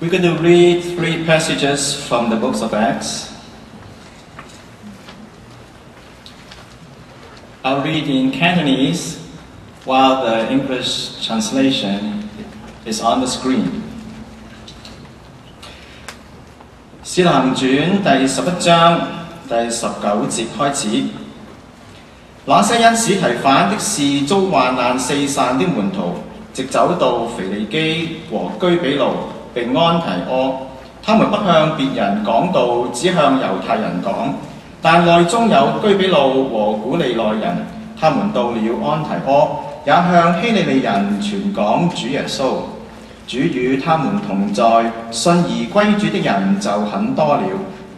We're going to read three passages from the books of Acts. I'll read in Cantonese while the English translation is on the screen. 使徒行传第十一章第十九节开始。那些因史提反的事遭患难四散的门徒，直走到腓尼基和居比路 並安提阿。他們不向別人講道，只向猶太人講。但內中有居比路和古利奈人，他們到了安提阿，也向希利利人傳講主耶穌。主與他們同在，信而歸主的人就很多了。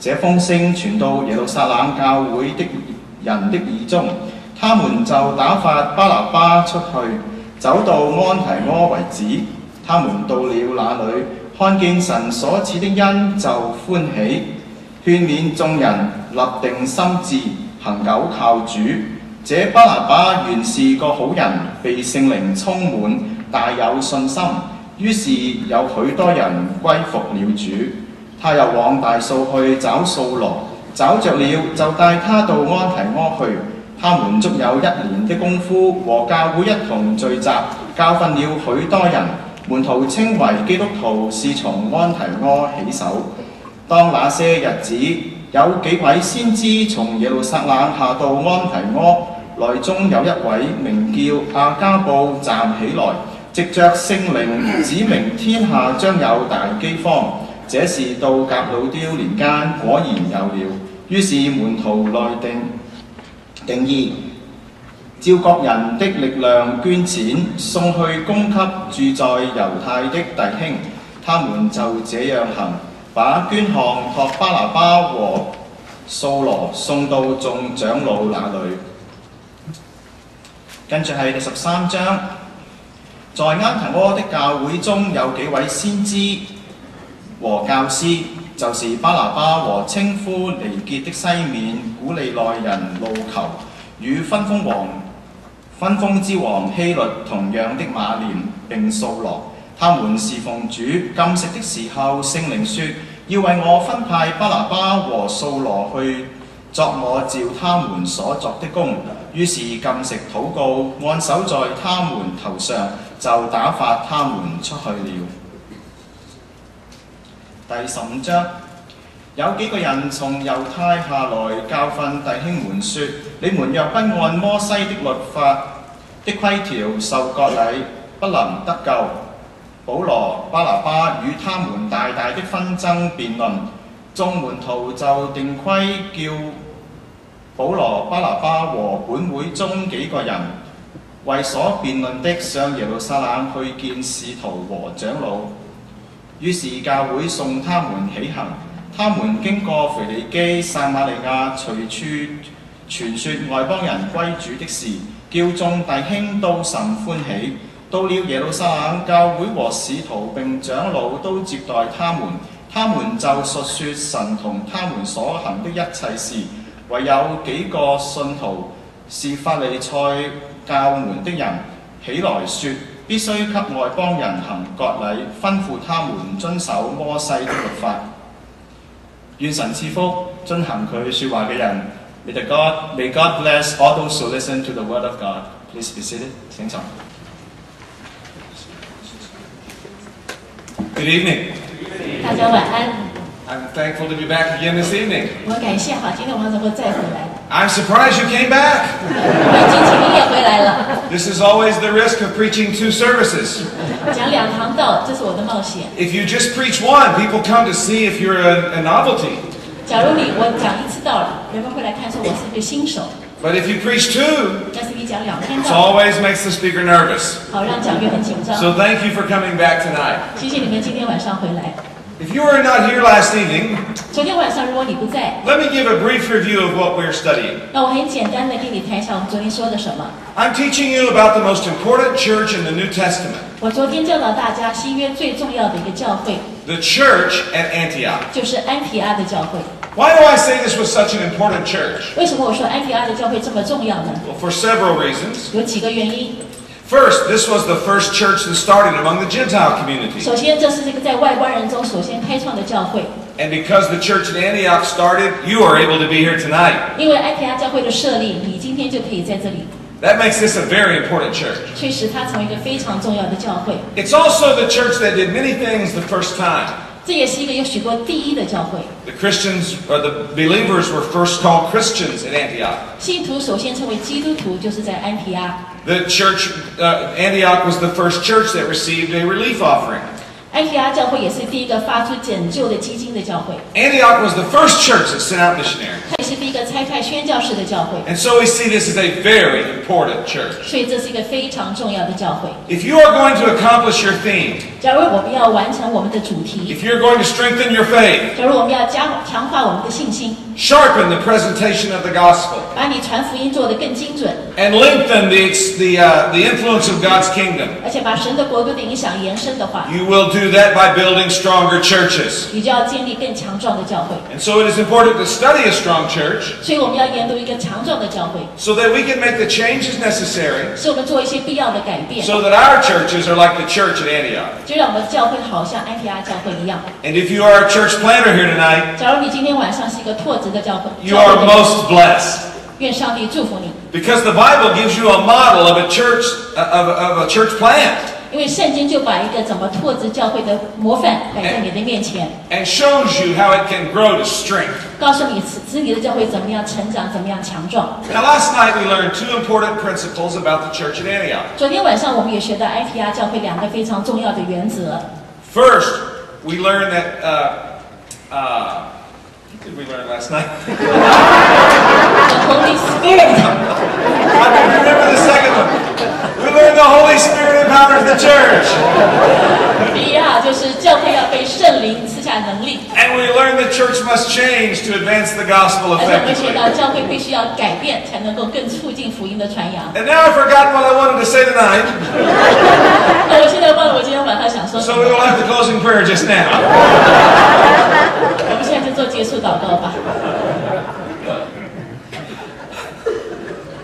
這風聲傳到耶路撒冷教會的人的耳中，他們就打發巴拿巴出去，走到安提阿為止。他們到了那裏， 看見神所賜的恩，就歡喜，勸勉眾人立定心志，恒久靠主。這巴拿巴原是個好人，被聖靈充滿，大有信心。於是有許多人歸服了主。他又往大數去找掃羅，找着了就帶他到安提阿去。他們足有一年的功夫，和教會一同聚集，教訓了許多人。 門徒稱為基督徒是從安提阿起手。當那些日子，有幾位先知從耶路撒冷下到安提阿，內中有一位名叫亞加布站起來。藉着聖靈指明天下將有大饑荒，這是到革老丟年間果然有了。於是門徒內定定義， 照各人的力量捐錢，送去供給住在猶太的弟兄。他們就這樣行，把捐項託巴拿巴和掃羅送到眾長老那裏。跟住係第十三章。在安提阿的教會中有幾位先知和教師，就是巴拿巴和稱呼尼結的西面古利奈人路求，與分封王 分封之王希律同樣的馬廉並掃羅。他們侍奉主禁食的時候，聖靈說要為我分派巴拿巴和掃羅去作我照他們所作的工。於是禁食禱告，按手在他們頭上。就打發他們出去了。第十五章有幾個人從猶太下來教訓弟兄們說： 你們若不按摩西的律法的規條受割禮，不能得救。保羅、巴拿巴與他們大大的紛爭辯論，眾門徒就定規叫保羅、巴拿巴和本會中幾個人。為所辯論的上耶路撒冷去見使徒和長老，於是教會送他們起行。他們經過腓尼基、撒瑪利亞，隨處 傳說外邦人歸主的事，叫眾弟兄都甚歡喜。到了耶路撒冷，教會和使徒並長老都接待他們，他們就述說神同他們所行的一切事。唯有幾個信徒是法利賽教門的人起來說，必須給外邦人行割禮，吩咐他們遵守摩西的律法。願神賜福遵行佢説話嘅人。 May the God, may God bless all those who listen to the word of God. Please be seated. 请坐。 Good evening. 大家晚安。 I'm thankful to be back again this evening. 我感谢哈，今天我们能够再回来。 I'm surprised you came back. 我已经请你也回来了， This is always the risk of preaching two services. 讲两堂道，这是我的冒险。 If you just preach one, people come to see if you're a, a novelty. 假如你我讲一次道了，人们会来看说我是一个新手， But if you preach two, 但是你讲两天 it 道， always makes the speaker nervous. 好让讲员很紧张。 So thank you for coming back tonight. 谢谢你们今天晚上回来。 If you were not here last evening, 昨天晚上如果你不在， let me give a brief review of what we're studying. 那我很简单的给你谈一下我们昨天说的什么。 I'm teaching you about the most important church in the New Testament, 我昨天教导大家新约最重要的一个教会， the church at Antioch. 就是安提阿的教会。 Why do I say this was such an important church? 为什么我说安提阿的教会这么重要呢？ Well, for several reasons. 有几个原因。 First, this was the first church that started among the Gentile community. 首先，这是这个在外邦人中首先开创的教会， And because the church in Antioch started, you are able to be here tonight. 因为安提阿教会的设立，你今天就可以在这里， That makes this a very important church. 却使它成为一个非常重要的教会。 It's also the church that did many things the first time. 这也是一个有许过第一的教会。 The Christians, or the believers, were first called Christians in Antioch. 信徒首先成为基督徒，就是在安提阿。 The church, uh, Antioch was the first church that received a relief offering. 安提阿教会也是第一个发出拯救的基金的教会， Antioch was the first church that sent out missionaries. 它也是第一个差派宣教士的教会， And so we see this as a very important church. 所以这是一个非常重要的教会。 If you are going to accomplish your theme, 假如我们要完成我们的主题， if you're going to strengthen your faith, 假如我们要加强化我们的信心， sharpen the presentation of the gospel, 把你传福音做得更精准， and lengthen the, the, uh, the influence of God's kingdom, 而且把神的国度的影响延伸的话， you will do do that by building stronger churches. And so it is important to study a strong church so that we can make the changes necessary so that our churches are like the church at Antioch. And if you are a church planter here tonight, you are most blessed. Because the Bible gives you a model of a church of, of a church plant. 因为圣经就把一个怎么拓殖教会的模范摆在你的面前， and shows you how it can grow to strength. 告诉你使使你的教会怎么样成长，怎么样强壮。 Now, last night we learned two important principles about the church at Antioch. 昨天晚上我们也学到安提阿教会两个非常重要的原则。 First, we learned that. Uh, uh, what did we learn last night? The Holy Spirit， I can remember the second one. We learned the Holy Spirit empowers the church. 第一啊，就是教会要被圣灵赐下能力， And we learned the church must change to advance the gospel 而且我们学 effectively. 到教会必须要改变，才能够更促进福音的传扬。 And now I've forgotten what I wanted to say tonight, 那我现在忘了我今天晚上想说什 so 么 we，will have the closing prayer just now. 我们现在就做结束祷告吧。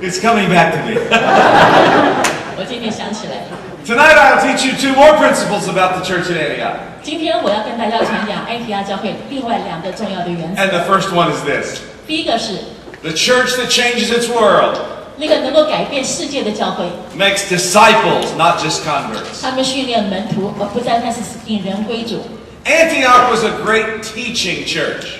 It's coming back to me. 我今天想起来了， Tonight I'll teach you two more principles about the church at Antioch. 今天我要跟大家传讲安提阿教会另外两个重要的原则。 And the first one is this 第一个是 the church that changes its world 那个能够改变世界的教会， makes disciples, not just converts. 他们训练门徒，而不单单是引人归主。 Antioch was a great teaching church.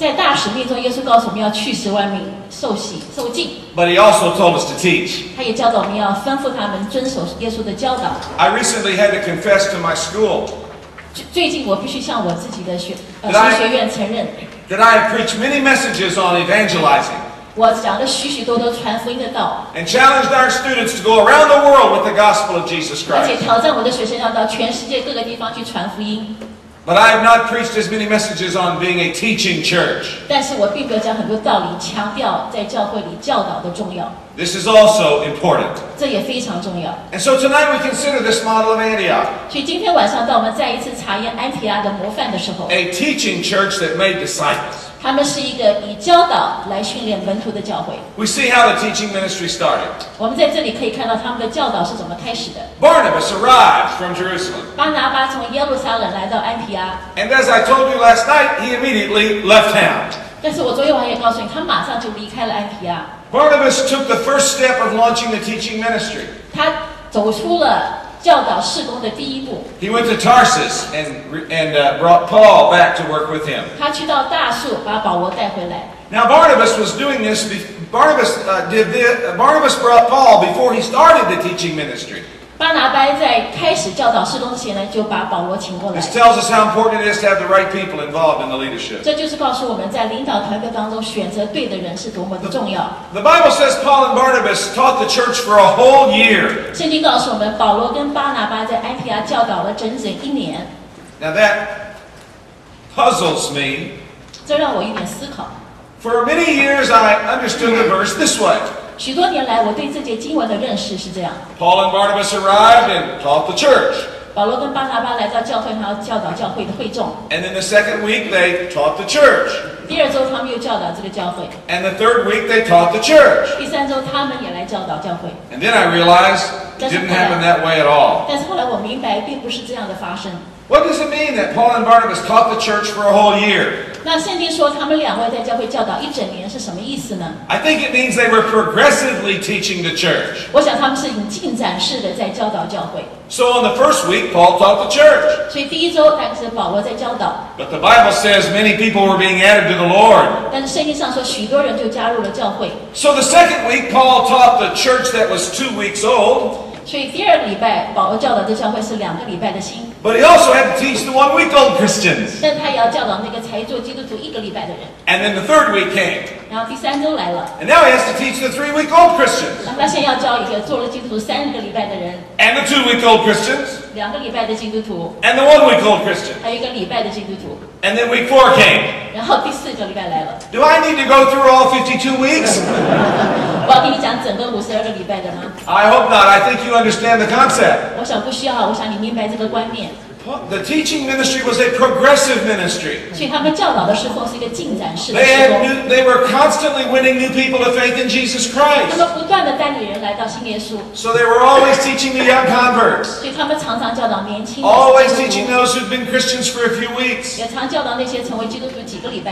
在大使命中，耶稣告诉我们要去十万名受洗受浸， but he also told us to teach. 他也教导我们要吩咐他们遵守耶稣的教导。 I recently had to confess to my school 最最近我必须向我自己的学呃来神学院承认， that I have preached many messages on evangelizing 我讲了许许多多传福音的道， and challenged our students to go around the world with the gospel of Jesus 而且 Christ. 挑战我的学生要到全世界各个地方去传福音。 But I have not preached as many messages on being a teaching church. 但是我并没有讲很多道理，强调在教会里教导的重要， This is also important. 这也非常重要。 And so tonight we consider this model of Antioch 所以今天晚上，当我们再一次查验安提阿的模范的时候， a teaching church that made disciples. 他们是一个以教导来训练门徒的教会。 We see how the teaching ministry started. 我们在这里可以看到他们的教导是怎么开始的。 Barnabas arrived from Jerusalem. 巴拿巴从耶路撒冷来到安提阿， And as I told you last night, he immediately left town. 但是我昨天晚上也告诉你，他马上就离开了安提阿， Barnabas took the first step of launching the teaching ministry. 他走出了 教导事工的第一步。He went to Tarsus and and uh, brought Paul back to work with him. 他去到大数，把保罗带回来。Now Barnabas was doing this. Barnabas uh, did this. Barnabas brought Paul before he started the teaching ministry. 巴拿巴在开始教导事工之前呢，就把保罗请过来 This。tells us how important it is to have the right people involved in the leadership. 这就是告诉我们在领导团队当中选择对的人是多么的重要。 The Bible says Paul and Barnabas taught the church for a whole year. 圣经告诉我们，保罗跟巴拿巴在安提阿教导了整整一年。 Now that puzzles me 这 这让我有点思考。 For many years, I understood the verse this way 许多年来，我对这节经文的认识是这样： Paul and Barnabas arrived and taught the church. 保罗跟巴拿巴来到教会，他要教导教会的会众。 And then the second week, they taught the church. 第二周，他们又教导这个教会； And the third week, they taught the church. 第三周，他们也来教导教会。 And then I realized it didn't happen that way at all. 但是后来我明白，并不是这样的发生。 What does it mean that Paul and Barnabas taught the church for a whole year? 那圣经说他们两位在教会教导一整年是什么意思呢？ I think it means they were progressively teaching the church. 我想他们是以进展式的在教导教会。 So on the first week, Paul taught the church. 所以第一周大概是保罗在教导， But the Bible says many people were being added to the Lord. 但是圣经上说许多人就加入了教会。 So the second week, Paul taught the church that was two weeks old. 所以第二个礼拜保罗教导的教会是两个礼拜的新， But he also had to teach the one week old Christians. 但他也要教导那个才做基督徒一个礼拜的人。 And then the third week came. 然后第三周来了， And now he has to teach the three week old Christians. 那他现在要教一个做了基督徒三个礼拜的人， And the two week old Christians. 两个礼拜的基督徒， And the one week old Christians. 还有一个礼拜的基督徒。 And then week four came. 然后第四个礼拜来了， Do I need to go through all 52 weeks? 我要跟你讲整个五十二个礼拜的吗？ I hope not. I think you understand the concept. 我想不需要，我想你明白这个观念。 the teaching ministry was a progressive ministry. They, had new, they were constantly winning new people to faith in Jesus Christ. So they were always teaching the young converts. Always teaching those who've been Christians for a few weeks.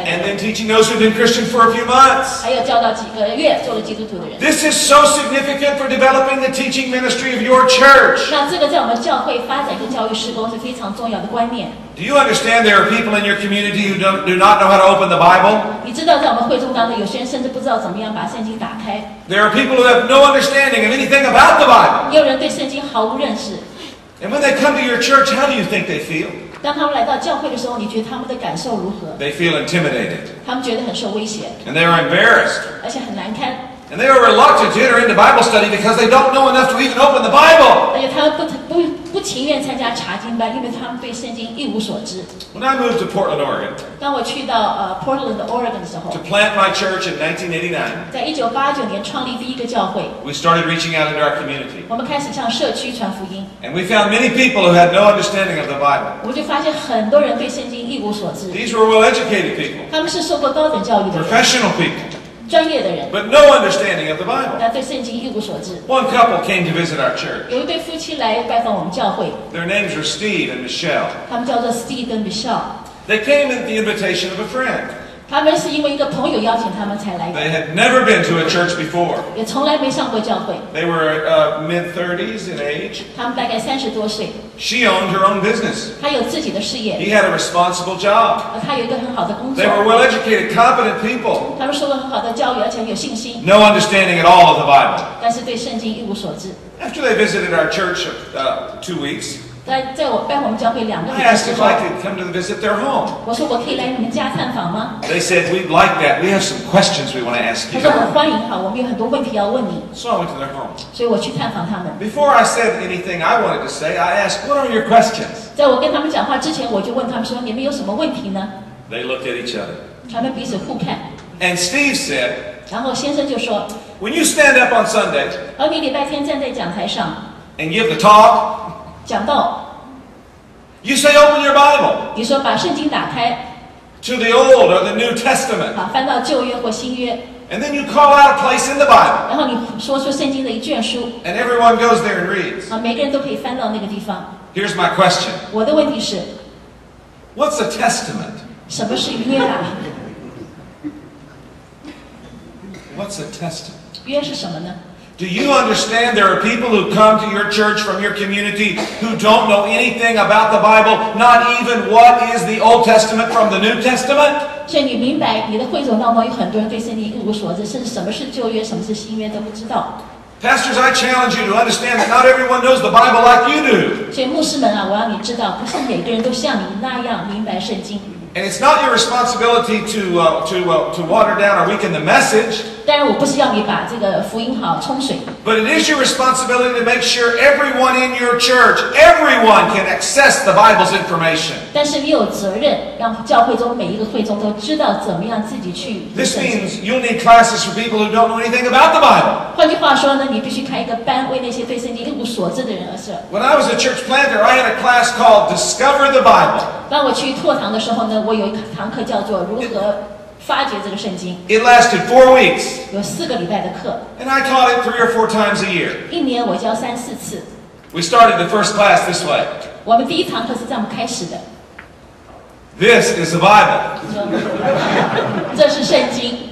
And then teaching those who've been Christian for a few months. This is so significant for developing the teaching ministry of your church. 那这个在我们教会发展跟教育施工是非常重要的观念。 Do you understand there are people in your community who don't, do not know how to open the Bible? 你知道，在我们会中当中，有些人甚至不知道怎么样把圣经打开， There are people who have no understanding of anything about the Bible. 也有人对圣经毫无认识。 And when they come to your church, how do you think they feel? 当他们来到教会的时候，你觉得他们的感受如何？ They feel intimidated, 他们觉得很受威胁， and they are embarrassed, 而且很难堪， and they are reluctant to enter into Bible study because they don't know enough to even open the Bible. 而且他们不不 不情愿参加查经班，因为他们对圣经一无所知。 When I moved to Portland, Oregon, 当我去到呃 Portland 的 Oregon 的时候 to，plant my church in 1989, 在一九八九年创立第一个教会， we started reaching out into our community. 我们开始向社区传福音， And we found many people who had no understanding of the Bible. 我们就发现很多人对圣经一无所知， These were well educated people, 他们是受过高等教育的人， professional people, 专业的人， but no understanding of the Bible. 但对圣经一无所知。 One couple came to visit our church. 有一对夫妻来拜访我们教会， Their names are Steve and Michelle. 他们叫做 Steve 跟 Michelle， They came at the invitation of a friend. 他们是因为一个朋友邀请他们才来的， They had never been to a church before. 也从来没上过教会。 They were uh, mid 30s in age. 他们大概三十多岁， She owned her own business. 他有自己的事业， He had a responsible job. 而他有一个很好的工作 They，were well educated, competent people. 他们受过很好的教育，而且很有信心， No understanding at all of the Bible. 但是对圣经一无所知。 After they visited our church uh, two weeks, 在在我拜我们教会两个礼 I 拜 asked 之 if 后， I could come to visit their home. 我说我可以来你们家探访吗？ They said, We'd like that. We have some questions we want to ask 他 you. 说很欢迎，好，我们有很多问题要问你， So I went to their home. 所以我去探访他们。 Before I said anything I wanted to say, I asked, What are your questions? 在我跟他们讲话之前，我就问他们说：“你们有什么问题呢 They looked at each other. ？”他们彼此互看， And Steve said, 然后先生就说 When you stand up on Sunday：“ 而你礼拜天站在讲台上 and give the talk, 讲到， you say, Open your Bible 你说把圣经打开， to the Old or the New Testament. 好翻到旧约或新约， And then you call out a place in the Bible. 然后你说出圣经的一卷书， And everyone goes there and reads. 啊，每个人都可以翻到那个地方。 Here's my question 我的问题是， What's a testament? 什么是约啊？ What's a testament? 约是什么呢？ Do you understand there are people who come to your church from your community who don't know anything about the Bible, not even what is the Old Testament from the New Testament? 所以你明白，你的会众当中有很多人对圣经一无所知，甚至什么是旧约，什么是新约都不知道。 Pastors, I challenge you to understand that not everyone knows the Bible like you do. 所以牧师们啊，我让你知道，不是每个人都像你那样明白圣经。 And it's not your responsibility to, uh, to, uh, to water down or weaken the message. 当然，我不是要你把这个福音好冲水， But it is your responsibility to make sure everyone in your church, everyone can access the Bible's information. 但是你有责任让教会中每一个会众都知道怎么样自己去读 This 圣经。 means you'll need classes for people who don't know anything about the Bible. 换句话说呢，你必须开一个班，为那些对圣经一无所知的人而设。 When I was a church planter, I had a class called Discover the Bible. 当我去拓堂的时候呢， 我有一堂课叫做如何发掘这个圣经， It lasted four weeks, 有四个礼拜的课， and I taught it three or four times a year. 一年我教三四次。 We started the first class this way 我们第一堂课是这样开始的， This is the Bible. 说这是圣经，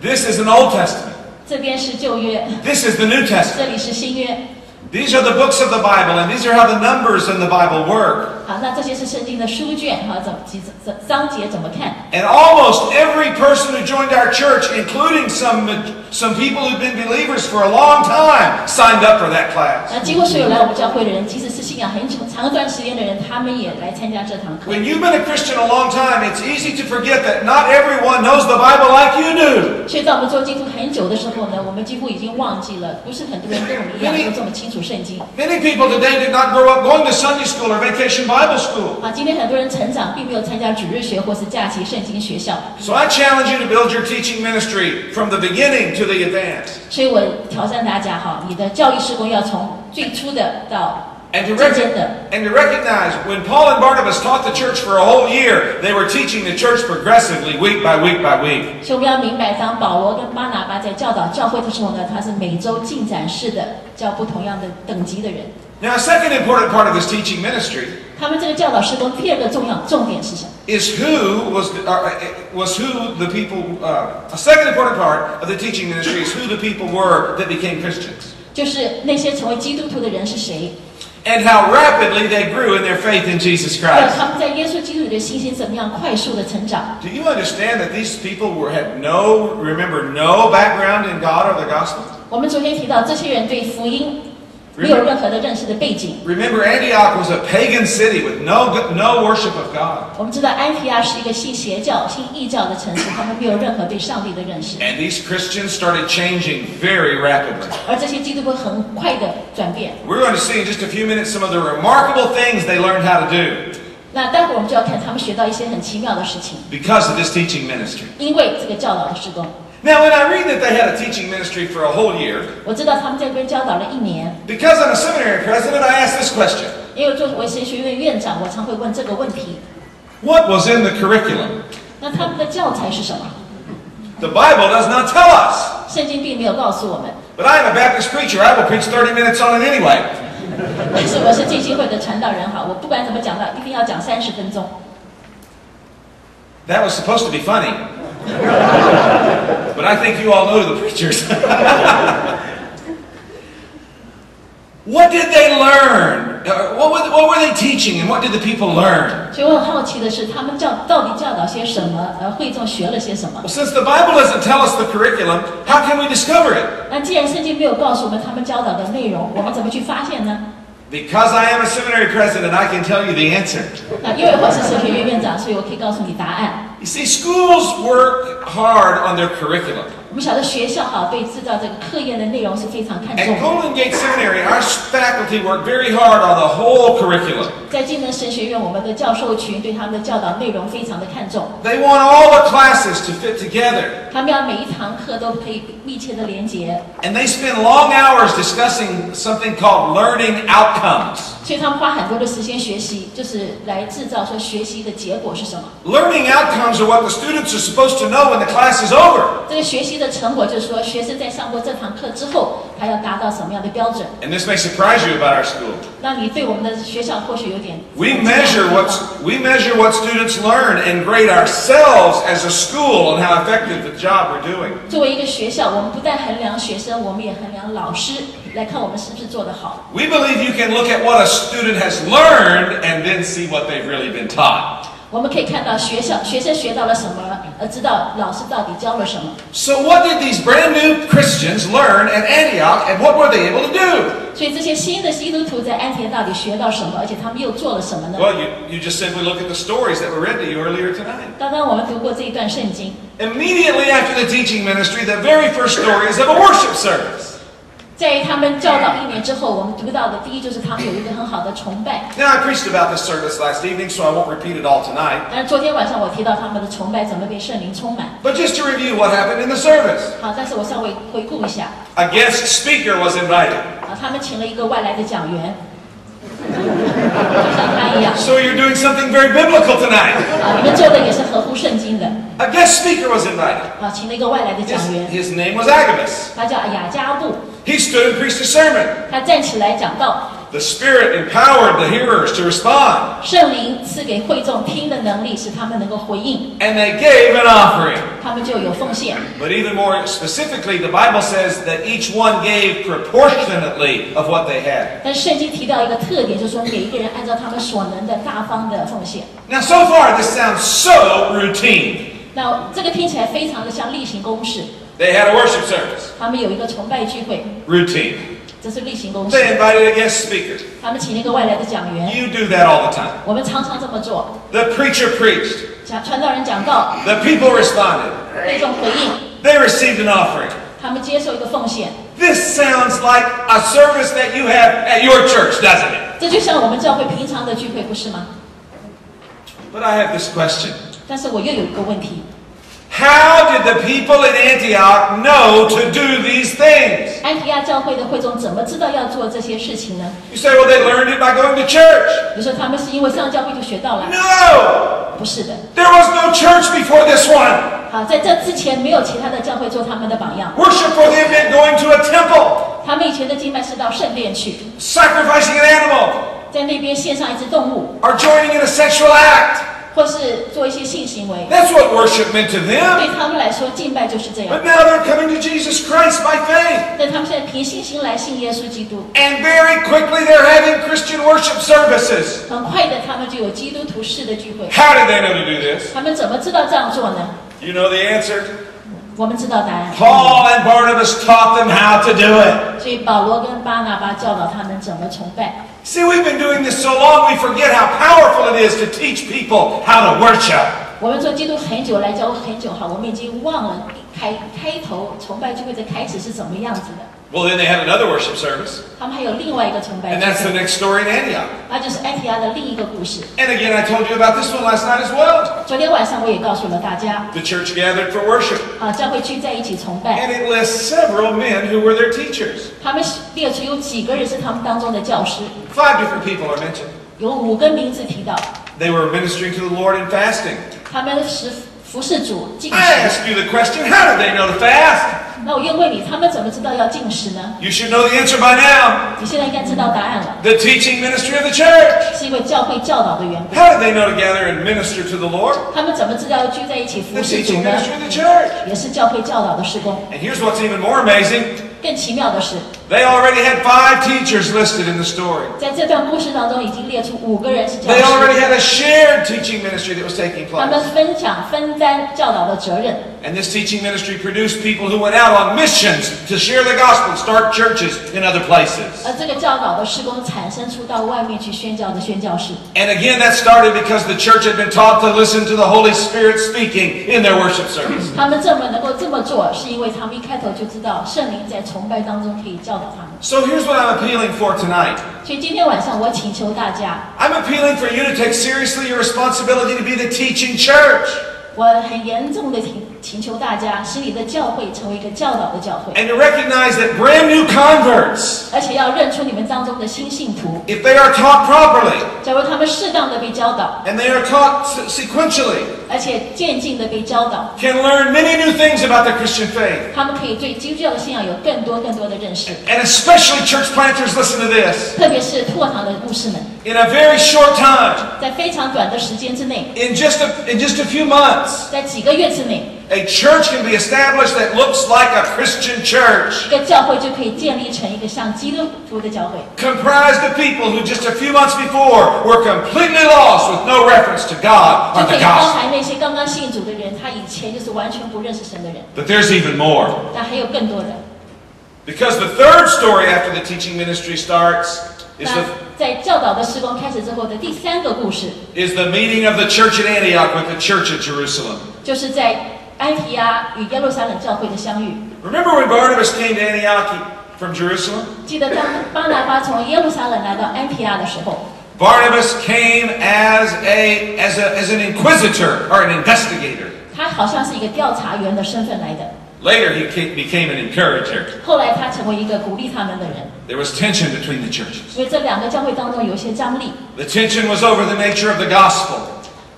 This is an Old Testament. 这边是旧约， This is the New Testament. 这里是新约。 These are the books of the Bible, and these are how the numbers in the Bible work. 好，那这些是圣经的书卷，哈，怎么几章章节怎么看？ And almost every person who joined our church, including some, some people who've been believers for a long time, signed up for that class. 那几乎所有来我们教会的人，即使是信仰很久、长一段时间的人，他们也来参加这堂课。 When you've been a Christian a long time, it's easy to forget that not everyone knows the Bible like you do. 所以在我们做基督很久的时候呢，我们几乎已经忘记了，不是很多人跟我们一样都这么清楚圣经。 Many people today did not grow up going to Sunday school or vacation Bible school. 啊，今天很多人成长并没有参加主日学或是假期圣经学校， So I challenge you to build your teaching ministry from the beginning to the advance. 所以我挑战大家哈，你的教育施工要从最初的到 And to, 渐 rec- 渐的。 and to recognize when Paul and Barnabas taught the church for a whole year, they were teaching the church progressively, week by week by week. 所以我们要明白，当保罗跟巴拿巴在教导教会的时候呢，他是每周进展式的教不同样的等级的人。 Now, a second important part of this teaching ministry 他们这个教导施工第二个重要重点是什么？ is who was uh, was who the people. Uh, a second important part of the teaching ministry is who the people were that became Christians 就是那些成为基督徒的人是谁？ and how rapidly they grew in their faith in Jesus 还有 Christ. 他们在耶稣基督里的信心怎么样快速的成长？ Do you understand that these people were had no remember no background in God or the gospel? 我们昨天提到，这些人对福音 没有任何的认识的背景。 Remember, Antioch was a pagan city with no no worship of God. 我们知道安提亚是一个信邪教、信异教的城市，他们没有任何对上帝的认识， And these Christians started changing very rapidly. 而这些基督徒很快的转变。 We're going to see in just a few minutes some of the remarkable things they learned how to do 那待会儿我们就要看他们学到一些很奇妙的事情， because of this teaching ministry. 因为这个教导的施工。 Now, when I read that they had a teaching ministry for a whole year, 我知道他们在这边教导了一年， because I'm a seminary president, I ask this question 因为作为神学院院长，我常会问这个问题。 What was in the curriculum? 那他们的教材是什么？ The Bible does not tell us. 圣经并没有告诉我们。 But I am a Baptist preacher. I will preach 30 minutes on it anyway. 但是我是浸信会的传道人哈，我不管怎么讲到，一定要讲三十分钟。 That was supposed to be funny. but I think you all know the preachers. what did they learn? Uh, What were, what were they teaching and what did the people learn? 所以我很好奇的是，他们教到底教导些什么？呃，会众学了些什么 Well,？since the Bible doesn't tell us the curriculum, how can we discover it? 那既然圣经没有告诉我们他们教导的内容，我们怎么去发现呢？ Because I am a seminary president, I can tell you the answer. 那因为我是神学院院长，所以我可以告诉你答案。 You see, schools work hard on their curriculum. 我们晓得学校哈对制造这个课业的内容是非常看重 At 的。 Golden Gate Seminary, our faculty work very hard on the whole curriculum. 在金门神学院，我们的教授群对他们的教导内容非常的看重， They want all the classes to fit together. 他们要每一堂课都可以密切的连结， And they spend long hours discussing something called learning outcomes. 所以他们花很多的时间学习，就是来制造说学习的结果是什么。 Learning outcomes are what the students are supposed to know when the class is over. 这个学习的 成果就是说，学生在上过这堂课之后，他要达到什么样的标准？ And this may surprise you about our school. 那你对我们的学校或许有点 We measure what we measure what students learn and grade ourselves as a school on how effective the job we're doing. 作为一个学校，我们不但衡量学生，我们也衡量老师，来看我们是不是做得好。 We believe you can look at what a student has learned and then see what they've really been taught. 我们可以看到学校学生学到了什么， 而知道老师到底教了什么。 So, what did these brand new Christians learn at Antioch, and what were they able to do? 所以这些新的基督徒在安提阿到底学到什么，而且他们又做了什么呢？ Well, you, you just simply look at the stories that were read to you earlier tonight. 刚刚我们读过这一段圣经， Immediately after the teaching ministry, the very first story is of a worship service. 在他们教导一年之后，我们读到的第一就是他们有一个很好的崇拜。 Now, I preached about this service last evening, so I won't repeat it all tonight. 但是昨天晚上我提到他们的崇拜怎么被圣灵充满。 But just to review what happened in the service, 好，但是我稍微回顾一下， a guest speaker was invited. 啊，他们请了一个外来的讲员，就像他一样， So you're doing something very biblical tonight. 啊，你们做的也是合乎圣经的， A guest speaker was invited. 啊，请了一个外来的 His, 讲员， his name was Agabus. 他叫雅加布， He stood and preached a sermon. 他站起来讲道， The Spirit empowered the hearers to respond, 圣灵赐给会众听的能力，使他们能够回应， and they gave an offering. 他们就有奉献。 But even more specifically, the Bible says that each one gave proportionately of what they had. 但圣经提到一个特点，就是说每一个人按照他们所能的大方的奉献。 Now, so far, this sounds so routine. 那这个听起来非常的像例行公事， They had a worship service. 他们有一个崇拜聚会， Routine. 这是例行公事。 They invited a guest speaker. 他们请了一个外来的讲员， You do that all the time. 我们常常这么做。 The preacher preached. 讲传道人讲道， The people responded. 那种回应， They received an offering. 他们接受一个奉献， This sounds like a service that you have at your church, doesn't it? 这就像我们教会平常的聚会，不是吗？ But I have this question. 但是我又有一个问题： How did the people in Antioch know to do these things? 安提亚教会的会众怎么知道要做这些事情呢？ You say, well, they learned it by going to church. 你说他们是因为上教会就学到了？ No! 不是的。 There was no church before this one. 好，在这之前没有其他的教会做他们的榜样， Worship for them meant going to a temple, 他们以前的敬拜是到圣殿去， sacrificing an animal, 在那边献上一只动物， or joining in a sexual act. 或是做一些性行为。 That's what worship meant to them. 对他们来说，敬拜就是这样 But。now they're coming to Jesus Christ by faith. 但他们现在凭信心来信耶稣基督， And very quickly they're having Christian worship services. 很快的他们就有基督徒式的聚会。 How did they know to do this? 他们怎么知道这样做呢？ You know the answer. 我们知道答案。 Paul and Barnabas taught them how to do it. 所以保罗跟巴拿巴教导他们怎么崇拜。 See, we've been doing this so long we forget how powerful it is to teach people how to worship. 我们做基督很久来教会很久哈，我们已经忘了开开头崇拜聚会的开始是怎么样子的。 Well, then they had another worship service. 他们还有另外一个崇拜 And 聚 that's the 会， next story in Antioch. 那就是安提亚的另一个故事。 And again, I told you about this one last night as well. 昨天晚上我也告诉了大家， The church gathered for worship. 啊，教会聚在一起崇拜， And it lists several men who were their teachers. 他们列出有几个人是他们当中的教师， Five different people are mentioned. 有五个名字提到， They were ministering to the Lord in fasting. 他们是 服侍主进 I 食。 ask you the question how did they know to fast? 那我又问你，他们怎么知道要进食呢？ You should know the answer by now. 你现在应该知道答案了， The teaching ministry of the church. 是因为教会教导的缘故。 How did they know to gather and minister to the Lord? 他们怎么知道要聚在一起 The 服侍主 teaching 呢？ ministry of the church. 也是教会教导的施工。 And here's what's even more amazing 更奇妙的是， they already had five teachers listed in the story. They already had a shared teaching ministry that was taking place. And this teaching ministry produced people who went out on missions to share the gospel start churches in other places. And again, that started because the church had been taught to listen to the Holy Spirit speaking in their worship service. 他们这么能够这么做，是因为他们一开头就知道圣灵在崇拜当中可以教导他们。 So here's what I'm appealing for tonight. 所以今天晚上我请求大家， I'm appealing for you to take seriously your responsibility to be the teaching church 我很严重的请请求大家，使你的教会成为一个教导的教会， and to recognize that brand new converts, 而且要认出你们当中的新信徒， if they are taught properly 假如他们适当的被教导， and they are taught se- sequentially, 而且渐进的被教导， can learn many new things about the Christian faith. 他们可以对基督教的信仰有更多更多的认识。 And especially church planters, listen to this. 特别是拓堂的牧师们， In a very short time, 在非常短的时间之内， in just a, in just a few months, 在几个月之内， a church can be established that looks like a Christian church, 一个教会就可以建立成一个像基督徒的教会， comprised of people who just a few months before were completely lost with no reference to God 就 or 可 the 以包 gospel. 含那些刚刚信主的人，他以前就是完全不认识神的人， But there's even more. 但还有更多人。 Because the third story after the teaching ministry starts is 那 the, 在教导的施工开始之后的第三个故事， is the meeting of the church at Antioch with the church at Jerusalem. 就是在 安提阿与耶路撒冷教会的相遇。 Remember when Barnabas came to Antioch from Jerusalem? 记得当巴拿巴从耶路撒冷来到安提阿的时候， Barnabas came as a as a as an inquisitor or an investigator. 他好像是一个调查员的身份来的。 Later, he ca- became an encourager. 后来他成为一个鼓励他们的人， There was tension between the churches. 因为这两个教会当中有一些张力， The tension was over the nature of the gospel.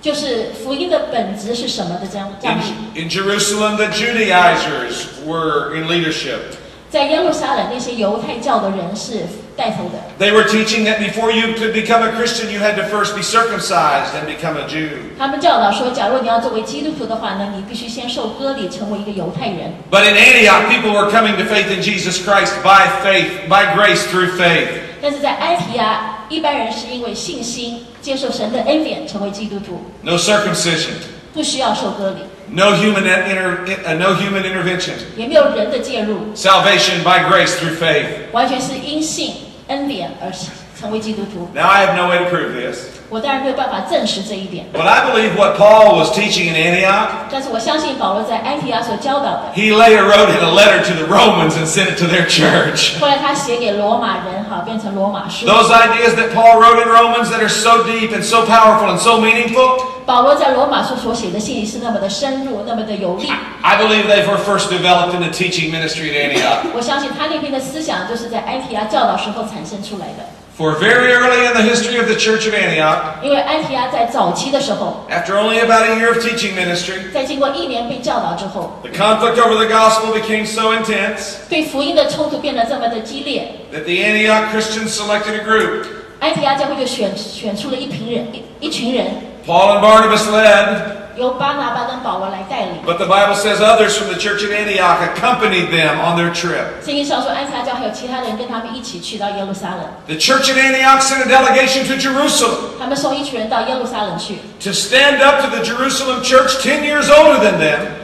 就是福音的本质是什么的张张力。 In, in Jerusalem, the Judaizers were in leadership. 在耶路撒冷那些犹太教的人是带头的， They were teaching that before you could become a Christian, you had to first be circumcised and become a Jew. 他们教导说，假如你要作为基督徒的话呢，你必须先受割礼，成为一个犹太人。 But in Antioch, people were coming to faith in Jesus Christ by faith, by grace through faith. 但是在安提阿， 一般人是因为信心接受神的恩典，成为基督徒， No circumcision, 不需要受割礼， no human, inter, uh, no human intervention. 也没有人的介入， Salvation by grace through faith. 完全是因信恩典而成为基督徒。 Now, I have no way to prove this, 我当然没有办法证实这一点， but I believe what Paul was teaching in Antioch, 但是我相信保罗在安提阿所教导的， he later wrote in a letter to the Romans and sent it to their church. 后来他写给罗马人，哈，变成罗马书。 Those ideas that Paul wrote in Romans that are so deep and so powerful and so meaningful, 保罗在罗马书所写的信息是那么的深入，那么的有力。 I believe they were first developed in the teaching ministry at Antioch. 我相信他那边的思想就是在安提阿教导时候产生出来的。 For very early in the history of the church of Antioch, 因为安提阿在早期的时候， after only about a year of teaching ministry, 在经过一年被教导之后， the conflict over the gospel became so intense 对福音的冲突变得这么的激烈， that the Antioch Christians selected a group. 安提阿教会就选选出了一群人，一一群人， Paul and Barnabas led, but the Bible says others from the church at Antioch accompanied them on their trip. The church at Antioch sent a delegation to Jerusalem to stand up to the Jerusalem church 10 years older than them.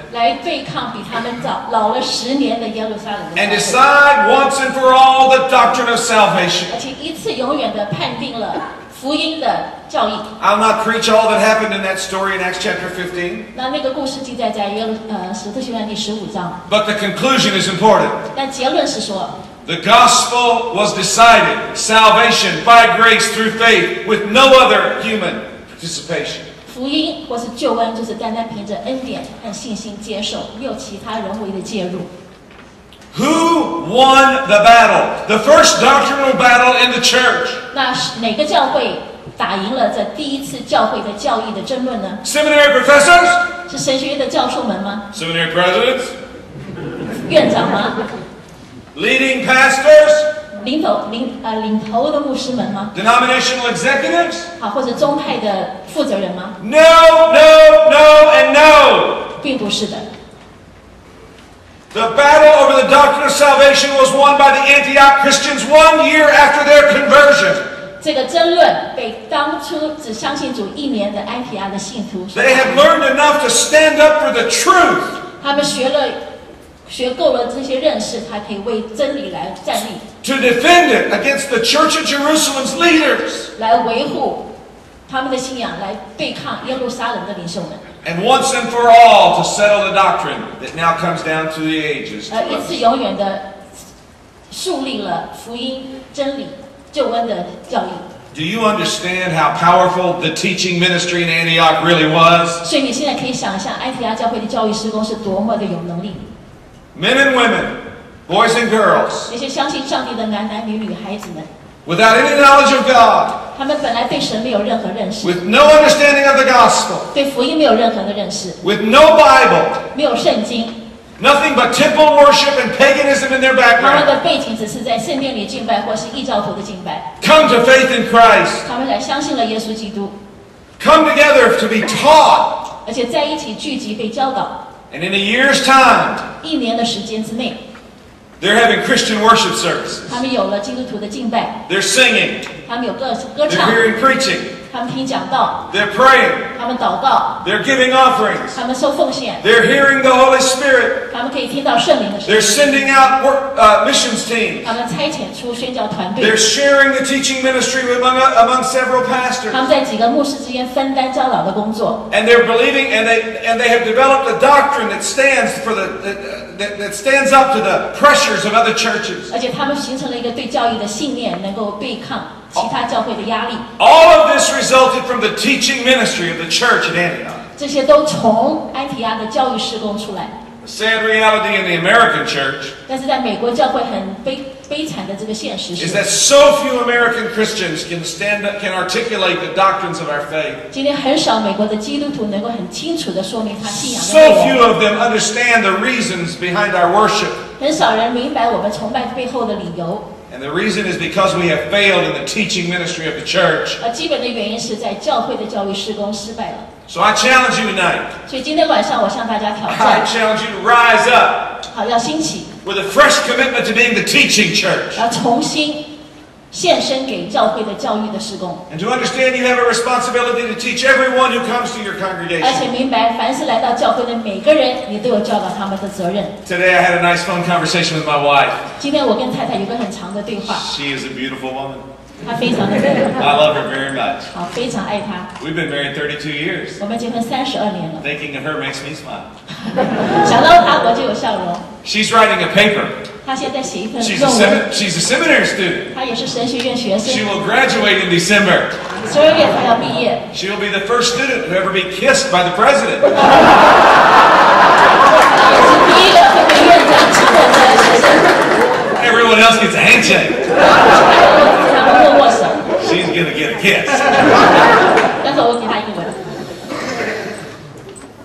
And decide once and for all the doctrine of salvation. 而且一次永远的判定了福音的教义。 I'll not preach all that happened in that story in Acts chapter 15, 那那个故事记载在耶路呃使徒行传第十五章， but the conclusion is important. 但结论是说， The gospel was decided, salvation by grace through faith, with no other human participation. 福音或是救恩就是单单凭着恩典和信心接受，没有其他人为的介入。 Who won the battle? The first doctrinal battle in the church. 那是哪个教会打赢了这第一次教会的教义的争论呢？ Seminary professors? 是神学院的教授们吗？ Seminary presidents? 院长吗？ Leading pastors? 领头领呃领头的牧师们吗？ Denominational executives? 好，或者宗派的负责人吗？ No, no, no, and no. 并不是的。 The battle over the doctrine of salvation was won by the Antioch Christians one year after their conversion. 这个争论被当初只相信主一年的安提阿的信徒所 They had learned enough to stand up for the truth. 他们学了学够了这些认识，才可以为真理来站立， to defend it against the Church of Jerusalem's leaders. 来维护他们的信仰，来对抗耶路撒冷的领袖们， And once and for all to settle the doctrine that now comes down to the ages. to 而一次 us. 永远的树立了福音真理救恩的教义。 Do you understand how powerful the teaching ministry in Antioch really was? 所以你现在可以想象安提阿教会的教育施工是多么的有能力。 Men and women, boys and girls, 那些相信上帝的男男女女孩子们， without any knowledge of God, 他们本来对神没有任何认识， with no understanding of the gospel, 对福音没有任何的认识， with no Bible, 没有圣经， nothing but temple worship and paganism in their 他们 background, 的背景只是在圣殿里敬拜或是异教徒的敬拜， come to faith in Christ, 他们才相信了耶稣基督， come together to be taught, 而且在一起聚集被教导， And in a year's time, 一年的时间之内， they're having Christian worship services. 他们有了基督徒的敬拜， They're singing. 他们有歌歌 They're 唱， hearing preaching. 他们听讲道， They're praying. 他们祷告， They're giving offerings. 他们收奉献， They're hearing the Holy Spirit. 他们可以听到圣灵的声 They're 音， sending out work, uh, missions teams. 他们差遣出宣教团队 They're，sharing the teaching ministry among, among several pastors. 他们在几个牧师之间分担教导的工作， And they're believing, and they and they have developed a doctrine that stands for the that, that, that stands up to the pressures of other churches. 而且他们形成了一个对教育的信念，能够对抗 其他教会的压力。 All of this resulted from the teaching ministry of the church at Antioch. 这些都从安提阿的教育施工出来。 The sad reality in the American church 但是在美国教会很悲悲惨的这个现实 is 是， that so few American Christians can stand up, can articulate the doctrines of our faith. 今天很少美国的基督徒能够很清楚地说明他信仰的 So 内 few 容， of them understand the reasons behind our worship. 很少人明白我们崇拜背后的理由。 And the reason is because we have failed in the teaching ministry of the church. 而基本的原因是在教会的教育施工失败了。 So I challenge you tonight. 所以今天晚上我向大家挑 I 战， challenge you to rise up 好要兴起， with a fresh commitment to being the teaching church. 要重新 献身给教会的教育的施工， And to understand you have a responsibility to teach everyone who comes to your 而且 congregation. 明白凡是来到教会的每个人，你都有教导他们的责任。 Today I had a nice phone conversation with my wife. 今天我跟太太有个很长的对话， She is a beautiful woman. 她非常的美， I love her very much. 好，非常爱她。 We've been married 32 years. 我们结婚三十二年了， Thinking of her makes me smile. 想到她我就有笑容。 She's writing a paper. 她现在在写一份 She's a, 论文， semi- she's a seminary student. 她也是神学院学 She 生， will graduate in December. 十二月她要毕业。 She will be the first student to ever be kissed by the president. 她也是第一个会被院长亲吻的学生， Everyone else gets a handshake. 还有经常 握握手， She's gonna get a kiss. 但是我给她一个吻。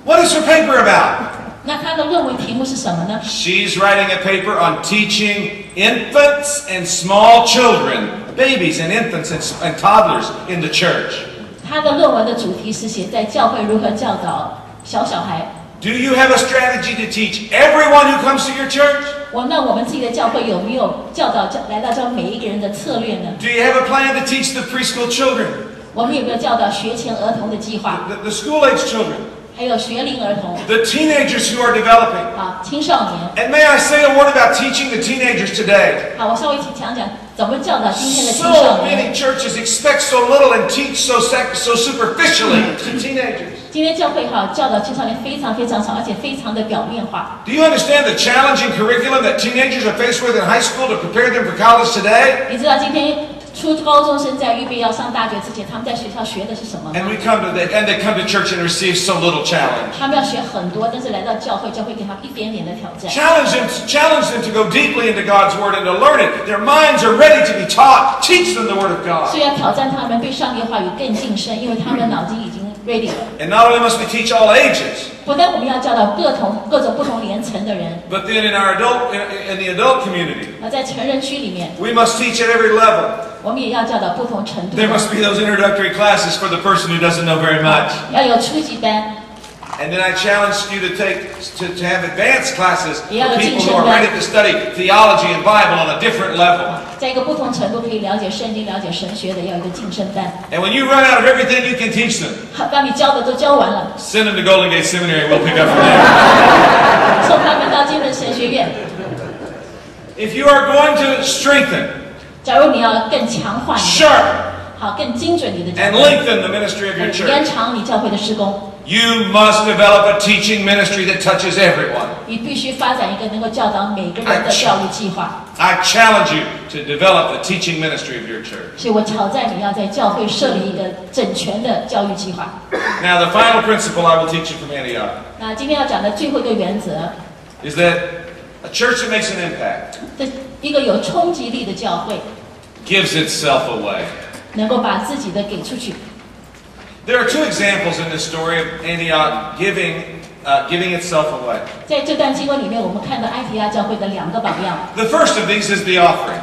What is her paper about? 那她的论文题目是什么呢？ She's writing a paper on teaching infants and small children, babies and infants and, and toddlers in the church. 她的论文的主题是写在教会如何教导小小孩。 Do you have a strategy to teach everyone who comes to your church? 我那我们自己的教会有没有教导教来到教每一个人的策略呢？ Do you have a plan to teach the preschool children, 我们有没有教导学前儿童的计划？ the, the school age children, 还有学龄儿童 the teenagers who are developing? 啊，青少年。 And may I say a word about teaching the teenagers today? 好，我稍微讲讲怎么教导今天的青 So 少年。 many churches expect so little and teach so, sec- so superficially to teenagers. 今天教会哈教导青少年非常非常少，而且非常的表面化。 Do you understand the challenging curriculum that teenagers are faced with in high school to prepare them for college today? 你知道今天初高中生在预备要上大学之前，他们在学校学的是什么吗？ And we come to the, and they come to church and receive so little challenge. 他们要学很多，但是来到教会，教会给他们一点点的挑战。 Challenge them, challenge them to go deeply into God's Word and to learn it. Their minds are ready to be taught. Teach them the Word of God. 所以要挑战他们对上帝的话语更晋升，因为他们的脑筋已经 ready 了。 And not only must we teach all ages, 不但我们要教导各同各种不同年层的人， but then in our adult, in, in the adult community, 而在成人区里面， we must teach at every level. 我们也要教导不同程度 There 的， must be those introductory classes for the person who doesn't know very much. 要有初级班， and then I challenged you to take to, to have advanced classes for people who are ready to study theology and Bible on a different level. And when you run out of everything, you can teach them. Send them to Golden Gate Seminary and we'll pick up from there. if you are going to strengthen, sharp, and lengthen the ministry of your church. you must develop a teaching ministry that touches everyone. 你必须发展一个能够教导每个人的教育计划。 I challenge you to develop the teaching ministry of your church. 所以我挑战你要在教会设立一个整全的教育计划。 Now, the final principle I will teach you from Antioch 那今天要讲的最后一个原则， is that a church that makes an impact 这一个有冲击力的教会， gives itself away. 能够把自己的给出去。 there are two examples in this story of Antioch giving uh, giving itself away. The first of these is the offering.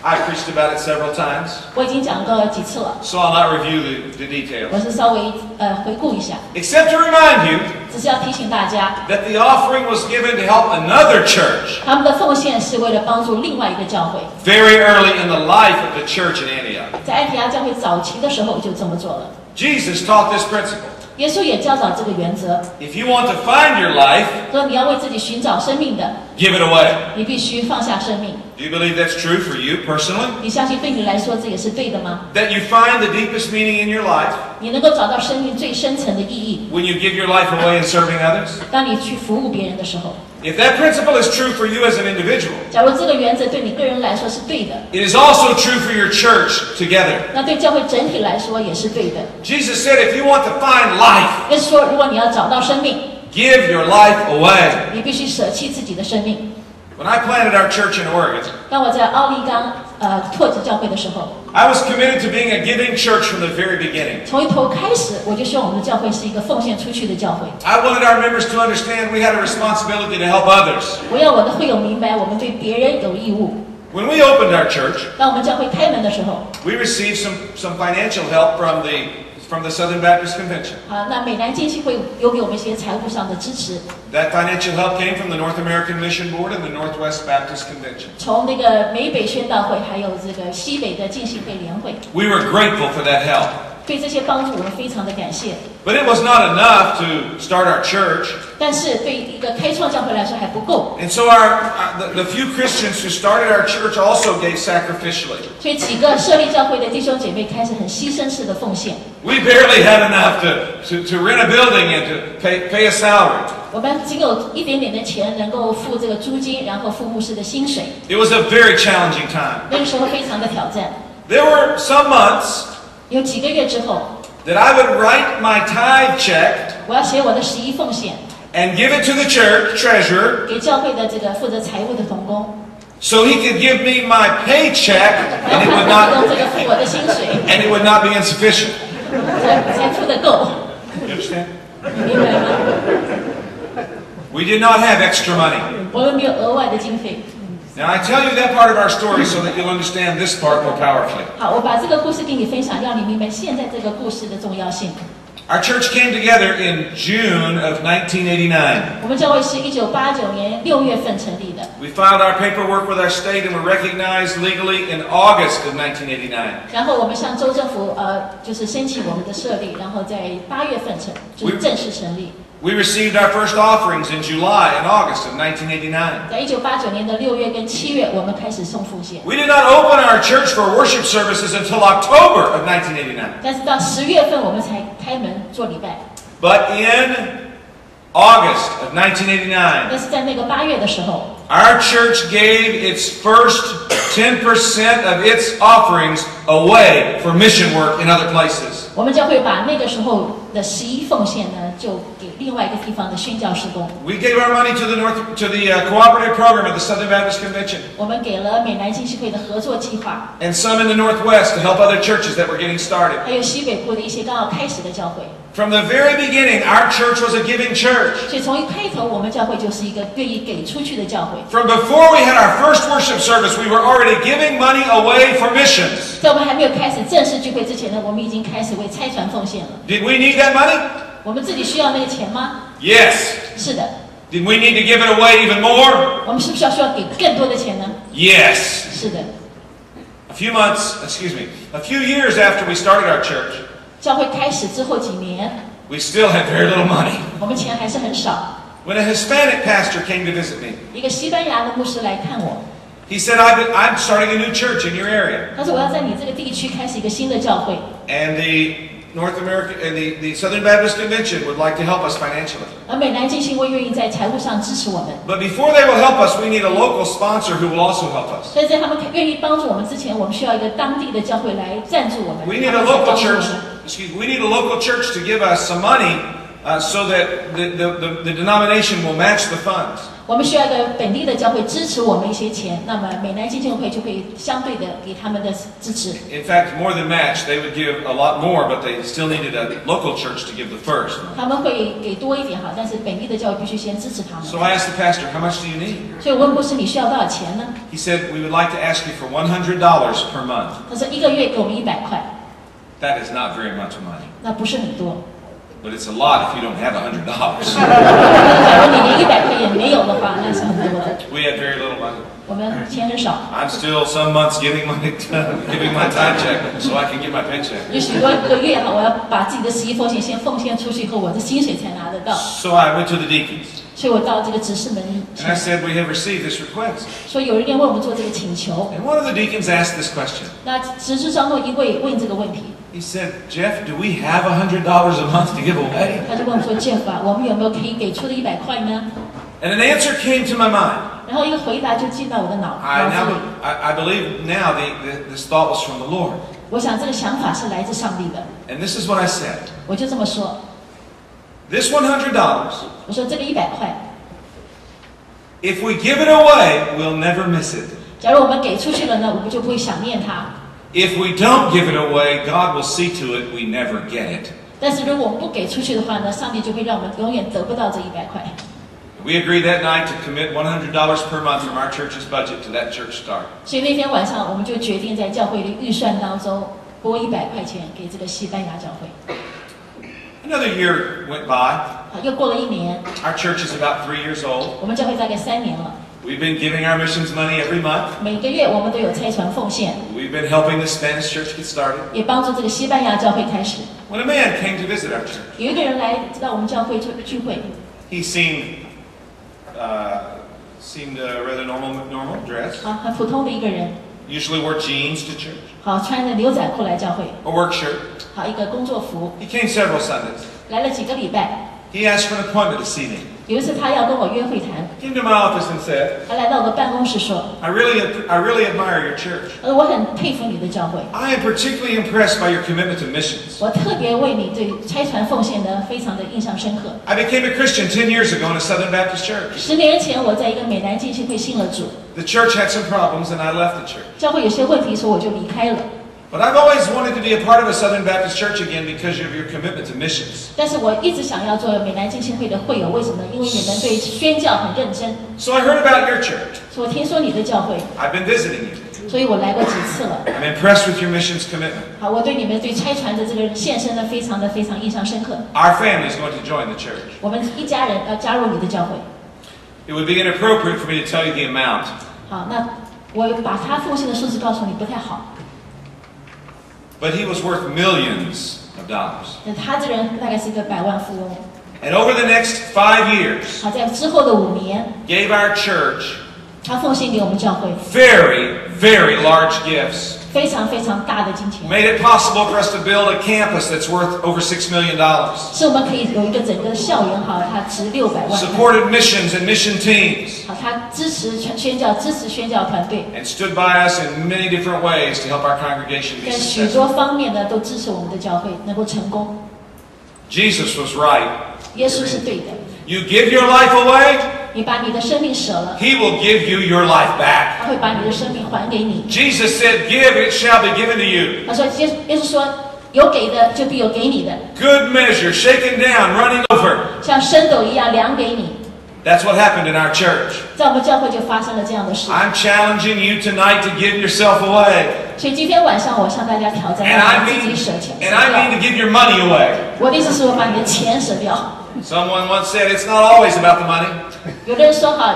第一就是奉献， I've preached about it several times, 我已经讲过几次了， so I'll not review the, the 我 details. 是稍微呃回顾一下， Except to remind you 只是要提醒大家， that the offering was given to help another church 他们的奉献是为了帮助另外一个教会， very early in the life of the church in Antioch. 在安提阿教会早期的时候就这么做了。 Jesus taught this principle. 耶稣也教导这个原则， If you want to find your life, 说你要为自己寻找生命的， give it away. 你必须放下生命。 Do you believe that's true for you personally? 你相信对你来说这也是对的吗？ That you find the deepest meaning in your life 你能够找到生命最深层的意义， when you give your life away in serving others? 当你去服务别人的时候。 If that principle is true for you as an individual, 假如这个原则对你个人来说是对的， it is also true for your church together. 那对教会整体来说也是对的。 Jesus said, if you want to find life, 耶稣说，如果你要找到生命， give your life away. 你必须舍弃自己的生命。 When I planted our church in Oregon, 当我在奥利冈呃拓殖教会的时候， I was committed to being a giving church from the very beginning. 从一头开始，我就希望我们的教会是一个奉献出去的教会。 I wanted our members to understand we had a responsibility to help others. 我要我的会友明白，我们对别人有义务。 When we opened our church, 当我们教会开门的时候， we received some, some financial help from the, from the Southern Baptist Convention. 啊，那美南浸信会有给我们一些财务上的支持。That financial help came from the North American Mission Board and the Northwest Baptist Convention. 从那个美北宣道会，还有这个西北的浸信会联会。We were grateful for that help. 对这些帮助我们非常的感谢。 But it was not enough to start our church. 但是对一个开创教会来说还不够， And so our, uh, the, the few Christians who started our church also gave sacrificially. 所以几个设立教会的弟兄姐妹开始很牺牲式的奉献。 We barely had enough to, to, to rent a building and to pay, pay a salary. 我们仅有一点点的钱能够付这个租金，然后付牧师的薪水。 It was a very challenging time. 那个时候非常的挑战。 There were some months 有几个月之后， that I would write my tithe check 我要写我的十一奉献 and give it to the church treasurer 给教会的这个负责财务的童工， so he could give me my paycheck 然 and 后 it would 他能 not 用这个付我的薪水， and it would not be insufficient. 才才付得够， You understand? 你明白吗？ We did not have extra money. 我们没有额外的经费。 Now I tell you that part of our story so that you'll understand this part more powerfully. 好，我把这个故事跟你分享，让你明白现在这个故事的重要性。 Our church came together in June of 1989. 我们教会是一九八九年六月份成立的， We filed our paperwork with our state and were recognized legally in August of 1989. 然后我们向州政府呃就是申请我们的设立，然后在八月份成就是正式成立。 We received our first offerings in July and August of 1989. 在一九八九年的六月跟七月，我们开始送奉献， We did not open our church for worship services until October of 1989. 但是到十月份我们才开门做礼拜。 But in August of 1989, 但是在那个八月的时候， our church gave its first 10% of its offerings away for mission work in other places. 我们教会把那个时候的十一奉献呢，就给另外一个地方的宣教施工。 We gave our money to the North to the uh, cooperative program of the Southern Baptist Convention 我们给了美南浸信会的合作计划， and some in the Northwest to help other churches that were getting started. 还有西北部的一些刚好开始的教会。 From the very beginning, our church was a giving church. 所以从一开头，我们教会就是一个愿意给出去的教会。 From before we had our first worship service, we were already giving money away for missions. 在我们还没有开始正式聚会之前呢，我们已经开始为差传奉献了。 Did we need that money? 我们自己需要那个钱吗？ Yes. 是的。 Did we need to give it away even more? 我们是不是要需要给更多的钱呢？ Yes. 是的。 A few months, excuse me, a few years after we started our church, 教会开始之后几年， we still had very little money. 我们钱还是很少。 When a Hispanic pastor came to visit me, 一个西班牙的牧师来看我， he said, I've been, I'm starting a new church in your area. 他说我要在你这个地区开始一个新的教会， And the North American and the, the Southern Baptist Convention would like to help us financially. 而美南浸信会愿意在财务上支持我们。 But before they will help us, we need a local sponsor who will also help us. 但是在他们愿意帮助我们之前，我们需要一个当地的教会来赞助我们。 We need 他 a 们才 local 帮助我 church. 们 Excuse me. We need a local church to give us some money uh, so that the, the, the, the denomination will match the funds. 我们需要一个本地的教会支持我们一些钱，那么美南基金会就会相对的给他们的支持。 In fact, more than match, they would give a lot more, but they still needed a local church to give the first. 他们会给多一点哈，但是本地的教会必须先支持他们。 So I asked the pastor, How much do you need? 所以我问牧师你需要多少钱呢？ He said, We would like to ask you for $100 per month. 他说一个月给我们一百块， that is not very much money. But it's a lot if you don't have a hundred dollars. we had very little money. 我们钱很少。I'm still some months giving my giving my time check so I can get my paycheck. 有许多个月哈，我要把自己的十一奉献先奉献出去以后，我的薪水才拿得到。So I went to the deacons. 所以我到这个执事们。And I said we have received this request. And one of the deacons asked this question. 那执事长的一位问这个问题。He said, Jeff, do we have $100 a month to give away? 他就问我说：“Jeff 啊，我们有没有可以给出的一百块呢 And an answer came to my mind.？” 然后一个回答就进到我的脑 I 脑 now 子里。 I, I believe now the, the, this thought was from the Lord. 我想这个想法是来自上帝的， And this is what I said. 我就这么说。 This $100, 我说这个一百块， if we give it away, we'll never miss it. 假如我们给出去了呢，我们就不会想念它。 If we don't give it away, God will see to it we never get it. 但是如果我们不给出去的话呢，上帝就会让我们永远得不到这一百块。 We agreed that night to commit $100 per month from our church's budget to that church start. 所以那天晚上我们就决定在教会的预算当中拨一百块钱给这个西班牙教会。 Another year went by. 好，又过了一年， Our church is about three years old. 我们教会大概三年了， We've been giving our missions money every month. 每个月我们都有差传奉献。We've been helping the Spanish church get started. 也帮助这个西班牙教会开始。When a man came to visit our church. 有一个人来到我们教会聚聚会。He seemed, uh, seemed a rather normal normal dress. 啊，很普通的一个人。Usually wore jeans to church. A work shirt. 好，一个工作服。He came several Sundays. 来了几个礼拜。He asked for an appointment to see me came to my office and said, I really, I really admire your church.：“ 呃，我很佩服你的教会，I am particularly impressed by your commitment to missions. 我特别为你对差传奉献呢非常的印象深刻。I became a Christian 10 years ago in a Southern Baptist church. 十年前我在一个美南浸信会信了主，The church had some problems and I left the church. But I've always wanted to be a part of a Southern Baptist church again because of your commitment to missions. 但是我一直想要做美南浸信会的会友，为什么呢？因为你们对宣教很认真， So I heard about your church. 所以我听说你的教会， I've been visiting you. 所以我来过几次了。 I'm impressed with your missions commitment. 好，我对你们对差传的这个献身呢，非常的非常印象深刻。 Our family is going to join the church. 我们一家人要加入你的教会。 It would be inappropriate for me to tell you the amount, 好，那我把他奉献的数字告诉你不太好。 but he was worth millions of dollars. 那他这人大概是一个百万富翁。 And over the next five years, 好，在之后的五年， gave our church 他奉献给我们教会 very, very large gifts. 非常非常大的金钱， Made it possible for us to build a campus that's worth over $6 million. 是我们可以有一个整个校园，好，它值六百万。 Supported missions and mission teams. 好，他支持宣宣教，支持宣教团队， And stood by us in many different ways to help our congregation be 在许 successful. 多方面呢都支持我们的教会能够成功。 Jesus was right. 耶稣是对的， You give your life away, 你把你的生命舍了， He will give you your life back. 他会把你的生命还给你。 Jesus said, Give, it shall be given to you. 他说耶耶稣说有给的就必有给你的， Good measure, shaken down, running over. 像升斗一样量给你。 That's what happened in our church. 在我们教会就发生了这样的事， I'm challenging you tonight to give yourself away. 所以今天晚上我向大家挑战， And 要 I 把自 mean, 己舍钱。 and I mean to give your money away. 我的意思是我把你的钱舍掉。 Someone once said it's not always about the money, 有的人说哈，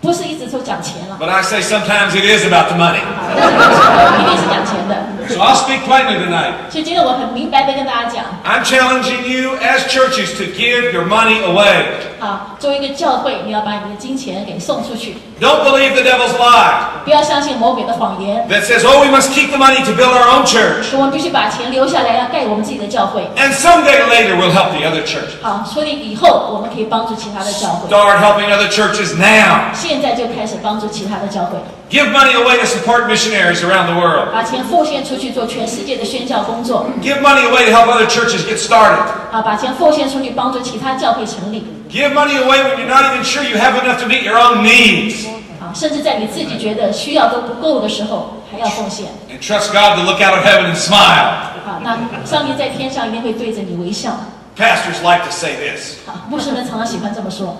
不是一直都讲钱了， but I say sometimes it is about the money. 但是有时候一定是讲钱的。 So I'll speak plainly tonight. 所以今天我很明白的跟大家讲， I'm challenging you as churches to give your money away. 啊，作为一个教会，你要把你的金钱给送出去， Don't believe the devil's lie 不要相信魔鬼的谎言。 that says, oh, we must keep the money to build our own church. 说我们必须把钱留下来，要盖我们自己的教会。 And someday later we'll help the other churches. 好，说不定以后我们可以帮助其他的教会。 Start helping other churches now. 现在就开始帮助其他的教会， Give money away to support missionaries around the world. 把钱奉献出去做全世界的宣教工作。 Give money away to help other churches get started. 啊，把钱奉献出去帮助其他教会成立。 Give money away when you're not even sure you have enough to meet your own needs. 啊，甚至在你自己觉得需要都不够的时候，还要奉献。 And trust God to look out of heaven and smile. 好，那上帝在天上一定会对着你微笑。 Pastors like to say this 好，牧师们常常喜欢这么说：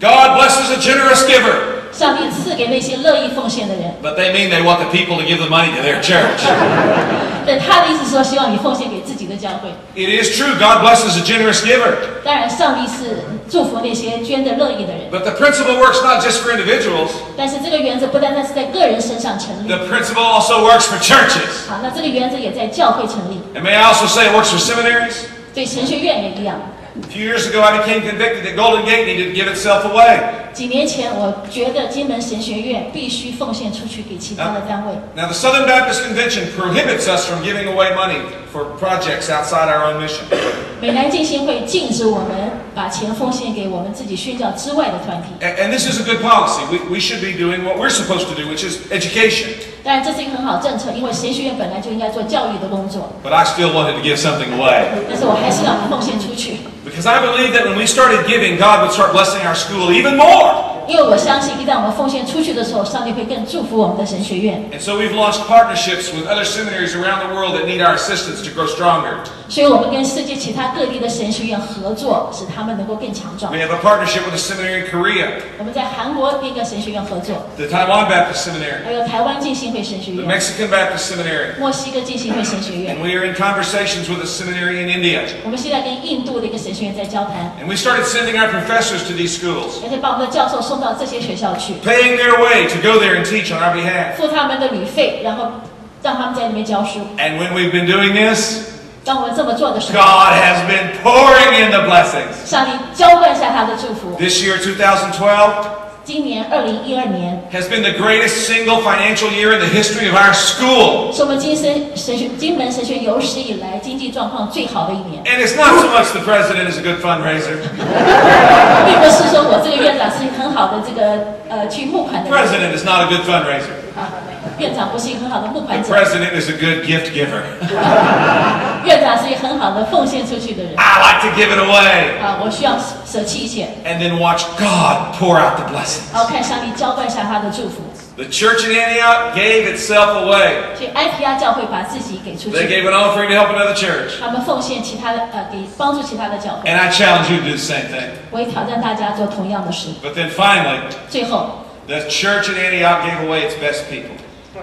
God blesses a generous giver, 上帝赐给那些乐意奉献的人。 but they mean they want the people to give the money to their church. 对他的意思是说，希望你奉献给自己 的教会。 It is true, God blesses a generous giver, 当然，上帝是祝福那些捐的乐意的人， but the principle works not just for individuals, 但是这个原则不单单是在个人身上成立。 the principle also works for churches. 好，那这个原则也在教会成立， And may I also say it works for seminaries? 对神学院也一样。 A few years ago, I became convicted that Golden Gate needed to give itself away. 几年前，我觉得金门神学院必须奉献出去给其他的单位。 Now, the Southern Baptist Convention prohibits us from giving away money for projects outside our own mission. 美南浸信会禁止我们 把钱奉献给我们自己宣教之外的团体。 And, and this is a good policy. We, we should be doing what we're supposed to do, which is education. 当然，这是一个很好政策，因为神学院本来就应该做教育的工作。 But I still wanted to give something away. 但是我还是要奉献出去， Because I believe that when we started giving, God would start blessing our school even more. 因为我相信，一旦我们奉献出去的时候，上帝会更祝福我们的神学院。 And so we've launched partnerships with other seminaries around the world that need our assistance to grow stronger. 所以，我们跟世界其他各地的神学院合作，使他们能够更强壮 We。have a partnership with a seminary in Korea, 我们在韩国跟一个神学院合作， the Taiwan Baptist Seminary, 还有台湾浸信会神学 the 院、 Mexican Baptist Seminary, 墨西哥浸信会神学院 and。we are in conversations with a seminary in India. 我们现在跟印度的一个神学院在交谈， And we started sending our professors to these schools, 而且把我们的教授送 到这些学校去， paying their way to go there and teach on our behalf. 付他们的旅费，然后让他们在那边教书。 And when we've been doing this, 当我们这么做的时候， God has been pouring in the blessings. 上帝浇灌下他的祝福。 This year, 2012, 今年二零一二年 has been the greatest single financial year in the history of our school. 是我们金神神学金门神学有史以来经济状况最好的一年， And it's not so much the president is a good fundraiser. 并不是说我这个院长是一个很好的这个呃去募款的 The 人 president is not a good fundraiser. 啊，院长不是一个很好的募款 The 者， president is a good gift giver. 院长是一个很好的奉献出去的人 I like to give it away 啊，我需要舍弃一切， and then watch God pour out the blessings. 然后看上帝浇灌下他的祝福。 The church in Antioch gave itself away. 所以埃提亚教会把自己给出 They 去， gave an offering to help another church. 他们奉献其他的呃给帮助其他的教会。 And I challenge you to do the same thing. 我也挑战大家做同样的事。 But then finally, 最后， the church in Antioch gave away its best people.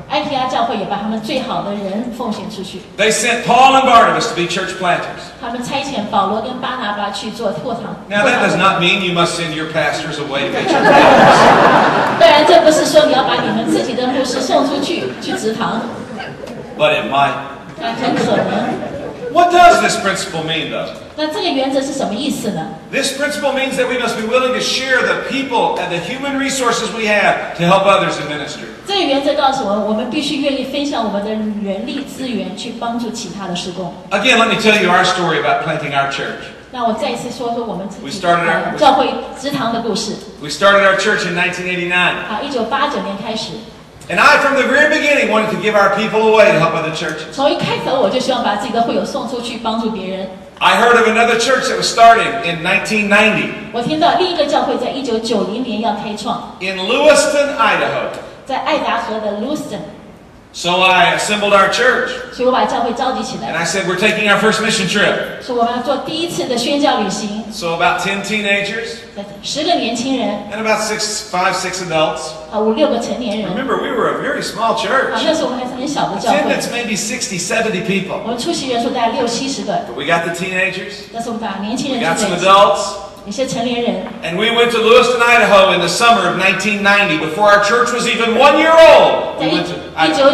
埃提亚教会也把他们最好的人奉献出去。 They sent Paul and Barnabas to be church planters. 他们差遣保罗跟巴拿巴去做拓堂。 Now, 拓 that 堂 does not mean you must send your pastors away to be church planters, 当然，这不是说你要把你们自己的牧师送出去去植堂， but it might. 但很可能。 What does this principle mean, though? This principle means that we must be willing to share the people and the human resources we have to help others in ministry. Again, let me tell you our story about planting our church. We started our- 教会植堂的故事。We started our church in 1989, And I, from the very beginning, wanted to give our people away to help other churches. 从一开头我就希望把自己的会友送出去帮助别人。I heard of another church that was starting in 1990我听到另一个教会在一九九零年要开创， in Lewiston, Idaho. 在爱达荷的 Lewiston， So I assembled our church 所以我把教会召集起 and 来， I said, We're taking our first mission trip. 说我们要做第一次的宣教旅行， So about 10 teenagers 十个年轻人 and about six, five, six adults. 啊，五六个成年人。 Remember, we were a very small 啊， church. 那时候我们还是很小的教会， Attendance maybe 60, 70 people. 我们出席人数大概六七十个， But we got the teenagers, 但是我们把年轻 we 人 got 聚 some 在一起， adults, 有些成年人。 and we went to Lewiston, Idaho in the summer of 1990 before our church was even one year old. 在 We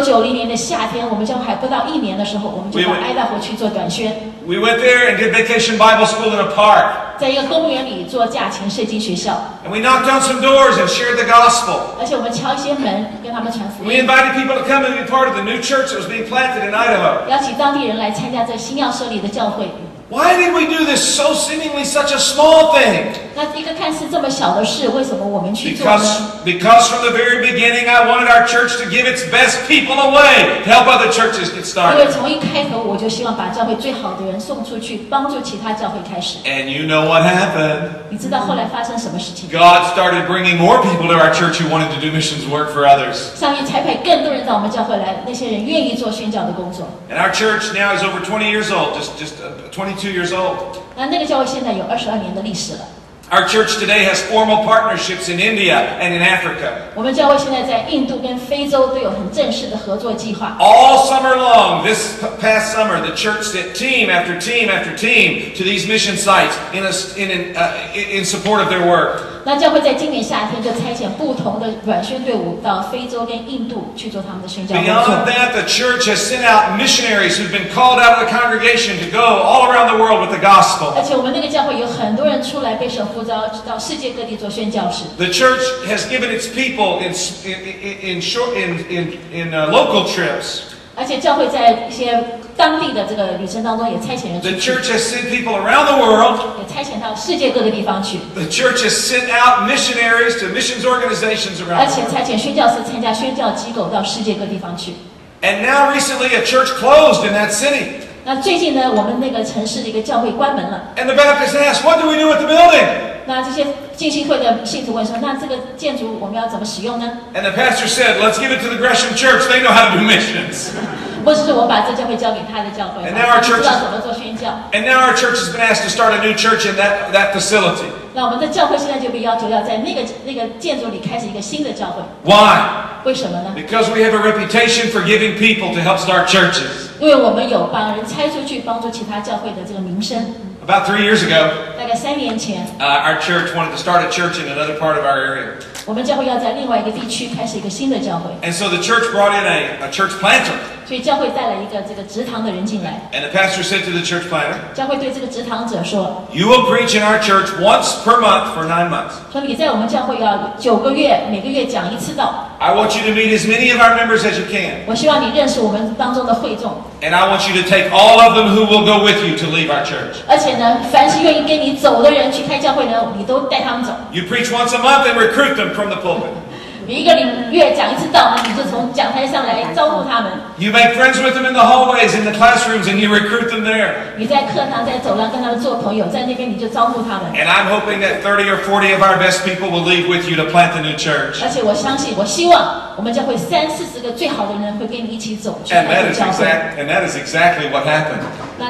九九零年的夏天，我们教会还不到一年的时候，我们就到 We went- 爱达荷去做短宣， We went there and did vacation Bible school in a park. 在一个公园里做假期圣经学校， And we knocked on some doors and shared the gospel. 而且我们敲一些门，跟他们传福 We 音， invited people to come and be part of the new church that was being planted in Idaho. 邀请当地人来参加这新要设立的教会。 Why did we do this so seemingly such a small thing? 那一个看似这么小的事，为什么我们去做呢？ Because, because from the very beginning, I wanted our church to give its best people away to help other churches get 因为 started. 从一开头我就希望把教会最好的人送出去，帮助其他教会开始。 And you know what happened? 你知道后来发生什么事情？ God started bringing more people to our church who wanted to do missions work for others. 上面才派更多人到我们教会来，那些人愿意做宣教的工作。 And our church now is over 20 years old, just, just uh, 22 years old. 那那个教会现在有二十二年的历史了。 Our church today has formal partnerships in India and in Africa. 我们教会现在在印度跟非洲都有很正式的合作计划。 All summer long, this p- past summer, the church sent team after team after team to these mission sites in, a, in, in, uh, in in support of their work. 那教会在今年夏天就差遣不同的软宣队伍到非洲跟印度去做他们的宣教工 Beyond。that, the church has sent out missionaries who've been called out of the congregation to go all around the world with the gospel. 而且我们那个教会有很多人出来被神呼召到世界各地做宣教士，The church has given its people in, in, in, in, short, in, in, in uh, local trips. 而且教会在一些当地的这个旅程当中也差遣人出 The 去， church has sent people around the world. 也差遣到世界各个地方去， The church has sent out missionaries to missions organizations 而 around the 且 world. 差遣宣教士参加宣教机构到世界各地方去。 And now recently a church closed in that city. 那最近呢，我们那个城市的一个教会关门了。 And the Baptists asked, what do we do with the building? 那这些浸信会的信徒问说：“那这个建筑我们要怎么使用呢 And the pastor said, let's give it to the Gresham church. They know how to do missions.？” 或者是我把这教会交给他的教会， And now our 他们知 church 道 is- 怎么做宣教。 And now our church has been asked to start a new church in that, that facility. 那我们的教会现在就被要求要在那个那个建筑里开始一个新的教会， Why? 为什么呢？ Because we have a reputation for giving people to help start churches. 因为我们有把人拆出去帮助其他教会的这个名声。 about three years ago, uh, our church wanted to start a church in another part of our area. 我们教会要在另外一个地区开始一个新的教会， And so the church brought in a, a church planter. 所以教会带了一个这个职堂的人进来。 And the pastor said to the church planter, 教会对这个职堂者说 You will preach in our church once per month for nine months.：“ 说你在我们教会要九个月，每个月讲一次道。 I want you to meet as many of our members as you can. 我希望你认识我们当中的会众， And I want you to take all of them who will go with you to leave our church. 而且呢，凡是愿意跟你走的人去开教会呢，你都带他们走。 You preach once a month and recruit them from the pulpit. 你一个礼月讲一次道呢，你就从讲台上来招呼他们。 You make friends with them in the hallways, in the classrooms, and you recruit them there. 你在课堂、在走廊跟他们做朋友，在那边你就招呼他们。 And I'm hoping that 30 or 40 of our best people will leave with you to plant the new church. 而且我相信，我希望我们教会三四十个最好的人会跟你一起走去 And 开 that 这 is 教会。 exact, and that is exactly what happened. 那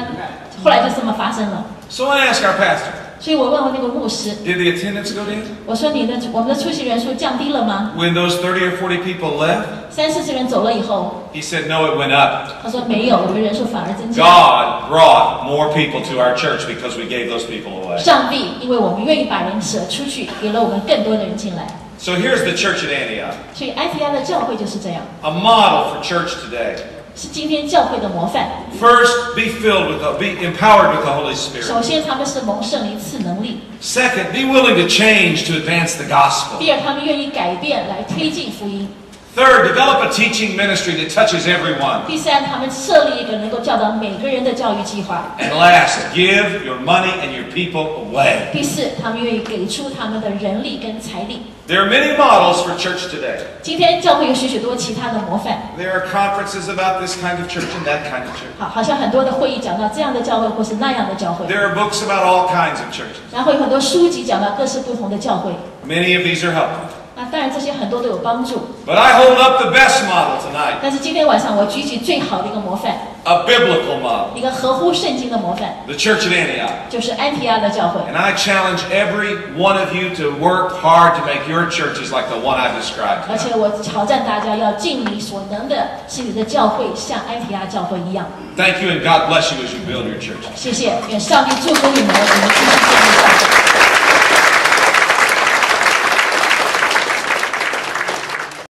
后来就这么发生了。 So I asked our pastor, 所以我问问那个牧师， did the attendance go down? 我说你的我们的出席人数降低了吗？ When those 30 or 40 people left, 三四十人走了以后， he said, no, it went up. 他说没有，我们人数反而增加。 God brought more people to our church because we gave those people away. 上帝，因为我们愿意把人舍出去，给了我们更多的人进来。 So here's the church at Antioch, 所以安提阿的教会就是这样， a model for church today. 是今天教会的模范。 First, be filled with the, be empowered with the Holy Spirit. 首先，他们是蒙圣灵赐能力； Second, be willing to change to advance the gospel. 第二，他们愿意改变来推进福音； Third, develop a teaching ministry that touches everyone. 第三，他们设立一个能够教导每个人的教育计划； And last, give your money and your people away. 第四，他们愿意给出他们的人力跟财力。 There are many models for church today. 今天教会有许许多其他的模范， There are conferences about this kind of church and that kind of church. 好，好像很多的会议讲到这样的教会或是那样的教会， There are books about all kinds of churches. 然后有很多书籍讲到各式不同的教会。 Many of these are helpful. 那当然这些很多都有帮助， But I hold up the best model tonight 但是今天晚上我举起最好的一个模范， a biblical model 一个合乎圣经的模范， the church at Antioch. 就是安提阿的教会。 And I challenge every one of you to work hard to make your churches like the one I've described. 而且我挑战大家要尽你所能的，使你的教会像安提阿教会一样。 Thank you and God bless you as you build your churches. 谢谢，愿上帝祝福你们，你们继续建立教会。